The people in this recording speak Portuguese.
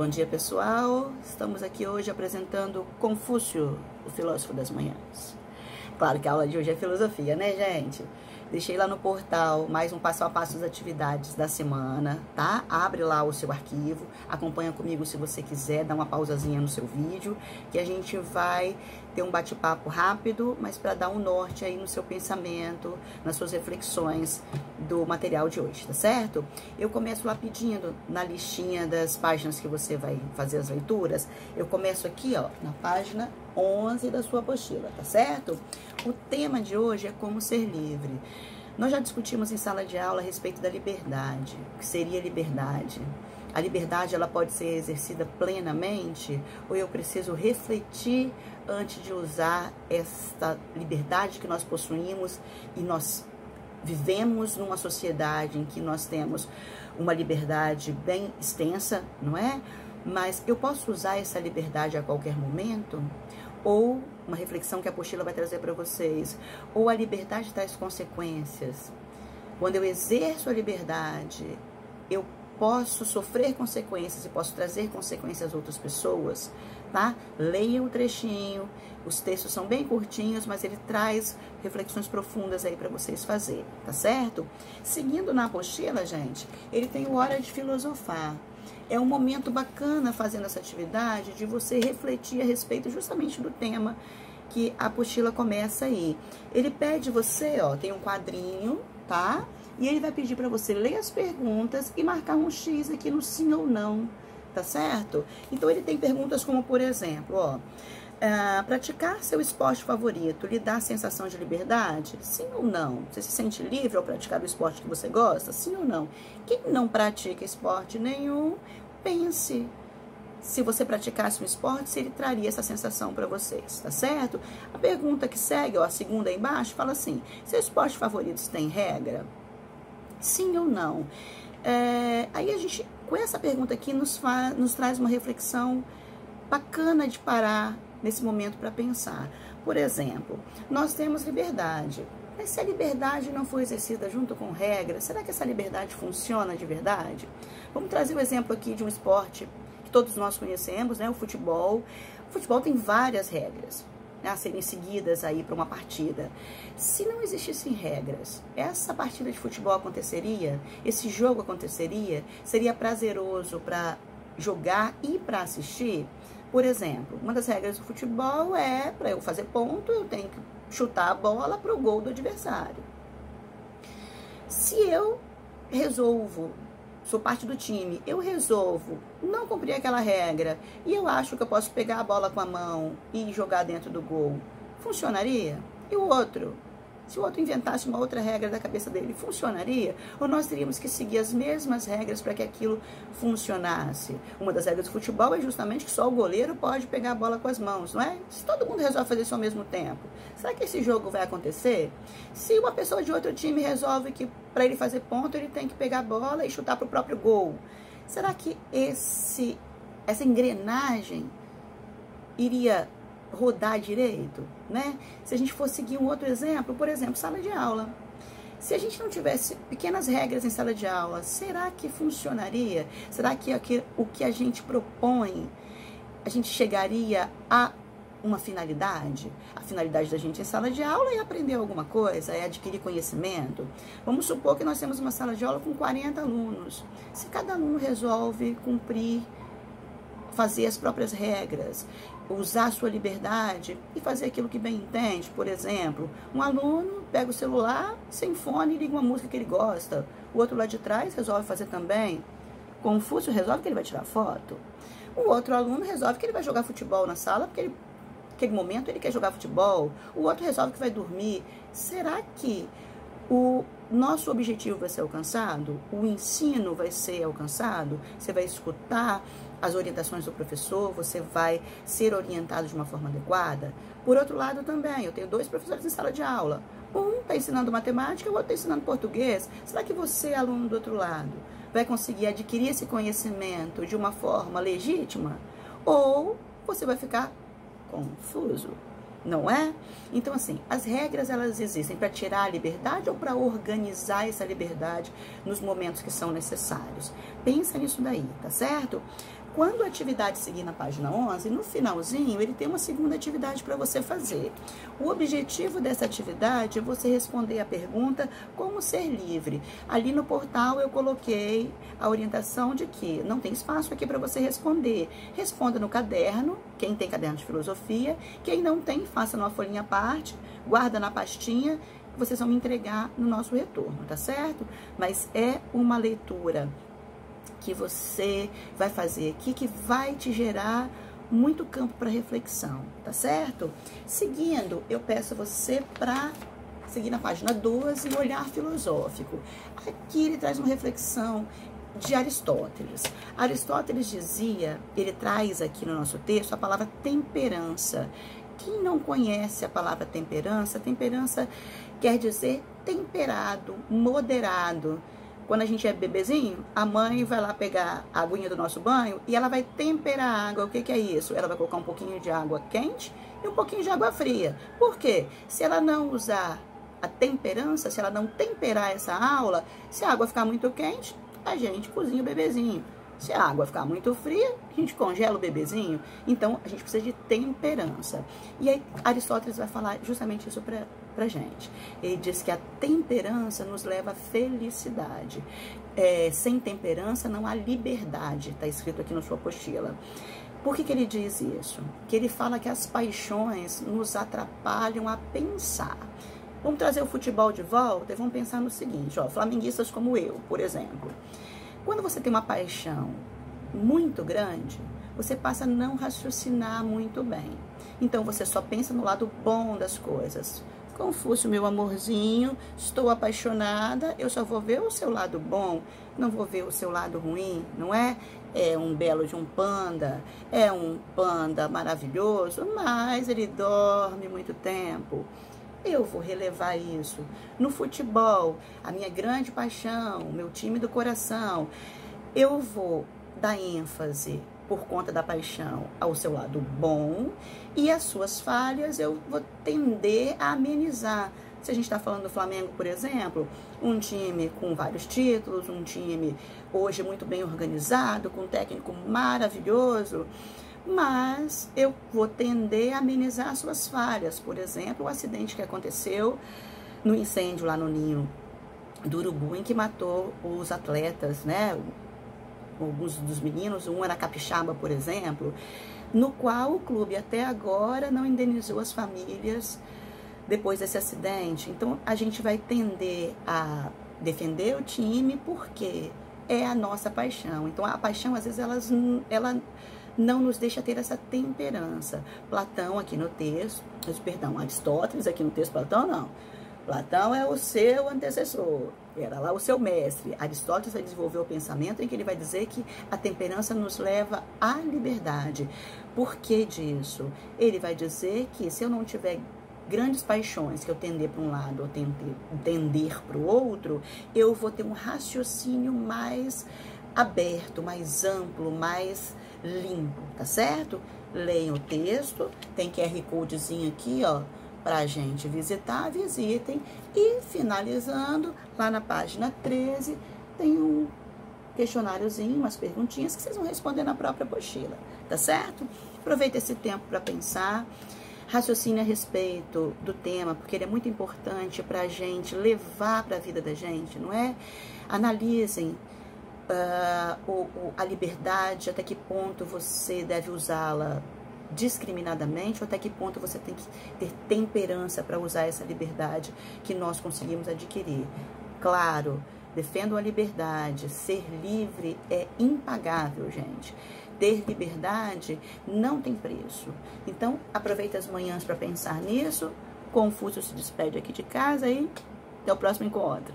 Bom dia, pessoal. Estamos aqui hoje apresentando Confúcio, o filósofo das manhãs. Claro que a aula de hoje é filosofia, né, gente? Deixei lá no portal mais um passo a passo das atividades da semana, tá? Abre lá o seu arquivo, acompanha comigo se você quiser, dá uma pausazinha no seu vídeo, que a gente vai ter um bate-papo rápido, mas para dar um norte aí no seu pensamento, nas suas reflexões do material de hoje, tá certo? Eu começo lá pedindo na listinha das páginas que você vai fazer as leituras, eu começo aqui, ó, na página 11 da sua apostila, tá certo? O tema de hoje é como ser livre. Nós já discutimos em sala de aula a respeito da liberdade. O que seria liberdade? A liberdade ela pode ser exercida plenamente ou eu preciso refletir antes de usar esta liberdade que nós possuímos e nós vivemos numa sociedade em que nós temos uma liberdade bem extensa, não é? Mas eu posso usar essa liberdade a qualquer momento? Ou uma reflexão que a apostila vai trazer para vocês, ou a liberdade traz consequências. Quando eu exerço a liberdade, eu posso sofrer consequências e posso trazer consequências às outras pessoas, tá? Leiam o trechinho, os textos são bem curtinhos, mas ele traz reflexões profundas aí para vocês fazer, tá certo? Seguindo na apostila, gente, ele tem o Hora de Filosofar é um momento bacana fazendo essa atividade de você refletir a respeito justamente do tema que a apostila começa aí. Ele pede você, ó, tem um quadrinho, tá? E ele vai pedir para você ler as perguntas e marcar um X aqui no sim ou não, tá certo? Então ele tem perguntas como, por exemplo, ó, Uh, praticar seu esporte favorito lhe dá sensação de liberdade? Sim ou não? Você se sente livre ao praticar o esporte que você gosta? Sim ou não? Quem não pratica esporte nenhum, pense se você praticasse um esporte, se ele traria essa sensação para vocês, tá certo? A pergunta que segue, a segunda aí embaixo, fala assim: seus esportes favoritos têm regra? Sim ou não? É, aí a gente, com essa pergunta aqui, nos, faz, nos traz uma reflexão bacana de parar nesse momento para pensar. Por exemplo, nós temos liberdade. Mas se a liberdade não for exercida junto com regras, será que essa liberdade funciona de verdade? Vamos trazer o um exemplo aqui de um esporte que todos nós conhecemos, né? O futebol. O futebol tem várias regras né, a serem seguidas aí para uma partida. Se não existissem regras, essa partida de futebol aconteceria? Esse jogo aconteceria? Seria prazeroso para jogar e para assistir? Por exemplo, uma das regras do futebol é, para eu fazer ponto, eu tenho que chutar a bola para o gol do adversário. Se eu resolvo, sou parte do time, eu resolvo não cumprir aquela regra e eu acho que eu posso pegar a bola com a mão e jogar dentro do gol, funcionaria? E o outro? Se o outro inventasse uma outra regra da cabeça dele, funcionaria? Ou nós teríamos que seguir as mesmas regras para que aquilo funcionasse? Uma das regras do futebol é justamente que só o goleiro pode pegar a bola com as mãos, não é? Se todo mundo resolve fazer isso ao mesmo tempo, será que esse jogo vai acontecer? Se uma pessoa de outro time resolve que para ele fazer ponto ele tem que pegar a bola e chutar para o próprio gol, será que esse essa engrenagem iria rodar direito, né? Se a gente for seguir um outro exemplo, por exemplo, sala de aula. Se a gente não tivesse pequenas regras em sala de aula, será que funcionaria? Será que o que a gente propõe, a gente chegaria a uma finalidade? A finalidade da gente em sala de aula é aprender alguma coisa, é adquirir conhecimento. Vamos supor que nós temos uma sala de aula com 40 alunos. Se cada aluno resolve cumprir fazer as próprias regras, usar sua liberdade e fazer aquilo que bem entende. Por exemplo, um aluno pega o celular sem fone e liga uma música que ele gosta. O outro lá de trás resolve fazer também. Confúcio resolve que ele vai tirar foto. O outro aluno resolve que ele vai jogar futebol na sala, porque ele, naquele momento ele quer jogar futebol. O outro resolve que vai dormir. Será que o nosso objetivo vai ser alcançado? O ensino vai ser alcançado? Você vai escutar as orientações do professor, você vai ser orientado de uma forma adequada. Por outro lado, também, eu tenho dois professores em sala de aula. Um está ensinando matemática, o outro está ensinando português. Será que você, aluno do outro lado, vai conseguir adquirir esse conhecimento de uma forma legítima? Ou você vai ficar confuso? Não é? Então, assim, as regras elas existem para tirar a liberdade ou para organizar essa liberdade nos momentos que são necessários. Pensa nisso daí, tá certo? Quando a atividade seguir na página 11, no finalzinho, ele tem uma segunda atividade para você fazer. O objetivo dessa atividade é você responder a pergunta como ser livre. Ali no portal eu coloquei a orientação de que não tem espaço aqui para você responder. Responda no caderno, quem tem caderno de filosofia, quem não tem, faça numa folhinha à parte, guarda na pastinha vocês vão me entregar no nosso retorno, tá certo? Mas é uma leitura que você vai fazer aqui que vai te gerar muito campo para reflexão, tá certo? Seguindo, eu peço você para seguir na página 12 e olhar filosófico. Aqui ele traz uma reflexão de Aristóteles. Aristóteles dizia, ele traz aqui no nosso texto a palavra temperança. Quem não conhece a palavra temperança, temperança quer dizer temperado, moderado. Quando a gente é bebezinho, a mãe vai lá pegar a aguinha do nosso banho e ela vai temperar a água. O que, que é isso? Ela vai colocar um pouquinho de água quente e um pouquinho de água fria. Por quê? Se ela não usar a temperança, se ela não temperar essa aula, se a água ficar muito quente, a gente cozinha o bebezinho. Se a água ficar muito fria, a gente congela o bebezinho. Então, a gente precisa de temperança. E aí, Aristóteles vai falar justamente isso para pra gente. Ele diz que a temperança nos leva à felicidade. É, sem temperança não há liberdade, está escrito aqui na sua apostila. Por que, que ele diz isso? Que ele fala que as paixões nos atrapalham a pensar. Vamos trazer o futebol de volta e vamos pensar no seguinte, ó, flamenguistas como eu, por exemplo. Quando você tem uma paixão muito grande, você passa a não raciocinar muito bem. Então você só pensa no lado bom das coisas. Confúcio, meu amorzinho, estou apaixonada, eu só vou ver o seu lado bom, não vou ver o seu lado ruim, não é? É um belo de um panda, é um panda maravilhoso, mas ele dorme muito tempo. Eu vou relevar isso. No futebol, a minha grande paixão, meu time do coração, eu vou dar ênfase por conta da paixão ao seu lado bom e as suas falhas eu vou tender a amenizar. Se a gente está falando do Flamengo, por exemplo, um time com vários títulos, um time hoje muito bem organizado, com um técnico maravilhoso, mas eu vou tender a amenizar as suas falhas. Por exemplo, o acidente que aconteceu no incêndio lá no Ninho do Urubu, em que matou os atletas, né? alguns dos meninos, um era capixaba, por exemplo, no qual o clube até agora não indenizou as famílias depois desse acidente. Então a gente vai tender a defender o time porque é a nossa paixão. Então a paixão às vezes elas, ela não nos deixa ter essa temperança. Platão aqui no texto, perdão, Aristóteles aqui no texto, Platão não. Platão é o seu antecessor era lá o seu mestre. Aristóteles vai desenvolver o pensamento em que ele vai dizer que a temperança nos leva à liberdade. Por que disso? Ele vai dizer que se eu não tiver grandes paixões que eu tender para um lado ou tender para o outro, eu vou ter um raciocínio mais aberto, mais amplo, mais limpo, tá certo? Leiam o texto, tem QR Codezinho aqui, ó para a gente visitar, visitem. E finalizando, lá na página 13, tem um questionáriozinho, umas perguntinhas que vocês vão responder na própria apostila, tá certo? Aproveita esse tempo para pensar, raciocine a respeito do tema, porque ele é muito importante para gente levar para a vida da gente, não é? Analisem uh, o, o, a liberdade, até que ponto você deve usá-la discriminadamente ou até que ponto você tem que ter temperança para usar essa liberdade que nós conseguimos adquirir. Claro, defendo a liberdade, ser livre é impagável, gente. Ter liberdade não tem preço. Então, aproveita as manhãs para pensar nisso. Confúcio se despede aqui de casa e até o próximo encontro.